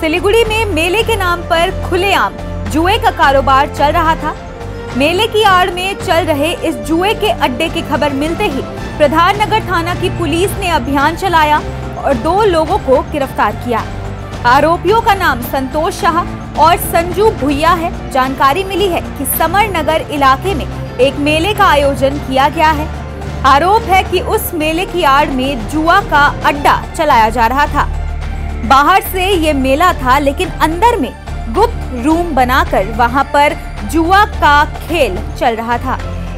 सिलीगुड़ी में मेले के नाम पर खुलेआम जुए का कारोबार चल रहा था। मेले की आड़ में चल रहे इस जुए के अड्डे की खबर मिलते ही प्रधान नगर थाना की पुलिस ने अभियान चलाया और दो लोगों को गिरफ़्तार किया। आरोपियों का नाम संतोष शाह और संजू भुइया है। जानकारी मिली है कि समर नगर इलाके में एक मेले का आयोजन किया गया है। आरोप है कि उस मेले की आड़ में जुआ का अड्डा चलाया जा रहा था। बाहर से ये मेला था, लेकिन अंदर में गुप्त रूम बनाकर वहाँ पर जुआ का खेल चल रहा था।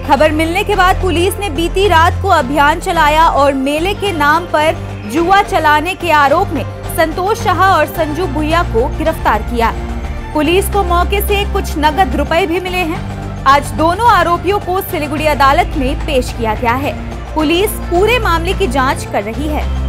खबर मिलने के बाद पुलिस ने बीती रात को अभियान चलाया और मेले के नाम पर जुआ चलाने के आरोप में संतोष शाह और संजू भुइया को गिरफ़्तार किया। पुलिस को मौके से कुछ नगद रुपए भी मिले हैं। आज दोनों आरोपियों को सिलीगुड़ी अदालत में पेश किया गया है। पुलिस पूरे मामले की जाँच कर रही है।